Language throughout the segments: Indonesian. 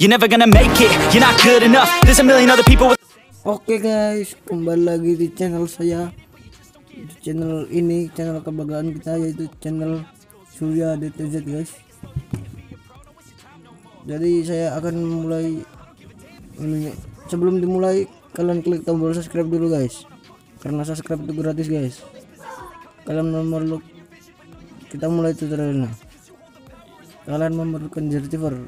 You're never gonna make it, you're not good enough. There's a million other people with. Oke guys, kembali lagi di channel saya. Di channel ini, channel kebanggaan kita yaitu channel Surya DTZ guys. Jadi saya akan mulai sebelum dimulai kalian klik tombol subscribe dulu guys. Karena subscribe itu gratis guys. Kalian memerlukan kita mulai tutorialnya. Kalian memerlukan receiver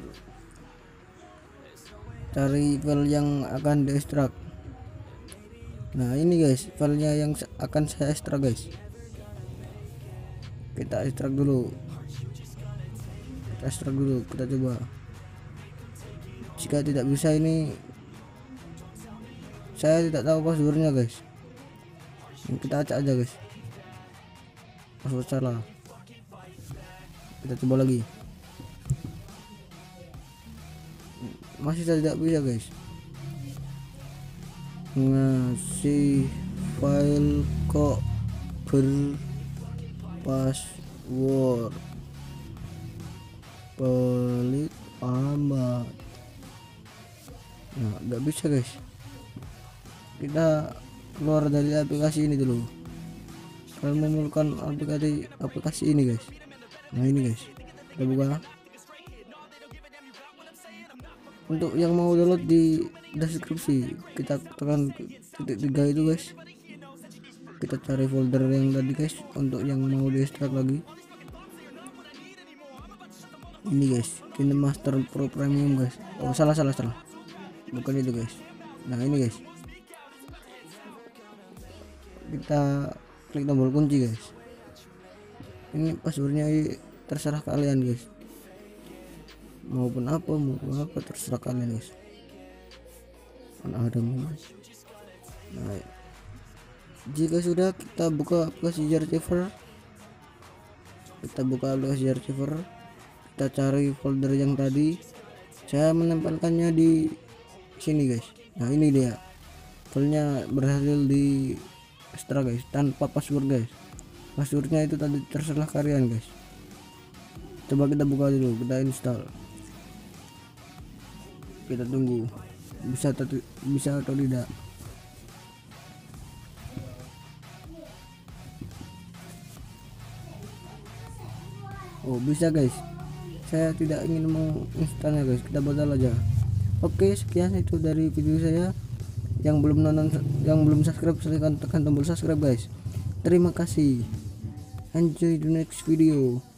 cari file yang akan diekstrak nah ini guys filenya yang akan saya ekstrak guys. Kita ekstrak dulu. Kita ekstrak dulu kita coba. Jika tidak bisa ini saya tidak tahu passwordnya guys. Kita acak aja guys. Password salah. Kita coba lagi masih tidak bisa guys. Ngasih file kok berpassword. Pelit amat. Nah nggak bisa guys. Kita keluar dari aplikasi ini dulu. Kalian memerlukan aplikasi aplikasi ini guys. Nah ini guys. Kita buka untuk yang mau download di deskripsi kita tekan titik tiga itu guys. Kita cari folder yang tadi guys untuk yang mau di lagi. Ini guys ini master pro premium guys. Oh salah salah salah. Bukan itu guys. Nah ini guys. Kita klik tombol kunci guys. Ini passwordnya terserah kalian guys maupun apa maupun apa terserah kalian guys. Mana ada mas nah jika sudah kita buka aplikasi receiver kita buka aplikasi receiver kita cari folder yang tadi. Saya menempelkannya di sini guys. Nah ini dia. Filenya berhasil di extra guys tanpa password guys. Passwordnya itu tadi terserah kalian guys. Coba kita buka dulu kita install kita tunggu. Bisa atau bisa atau tidak. Oh bisa guys. Saya tidak ingin menginstalnya guys. Kita batal aja. Oke sekian itu dari video saya. Yang belum nonton yang belum subscribe silahkan tekan tombol subscribe guys. Terima kasih. Enjoy the next video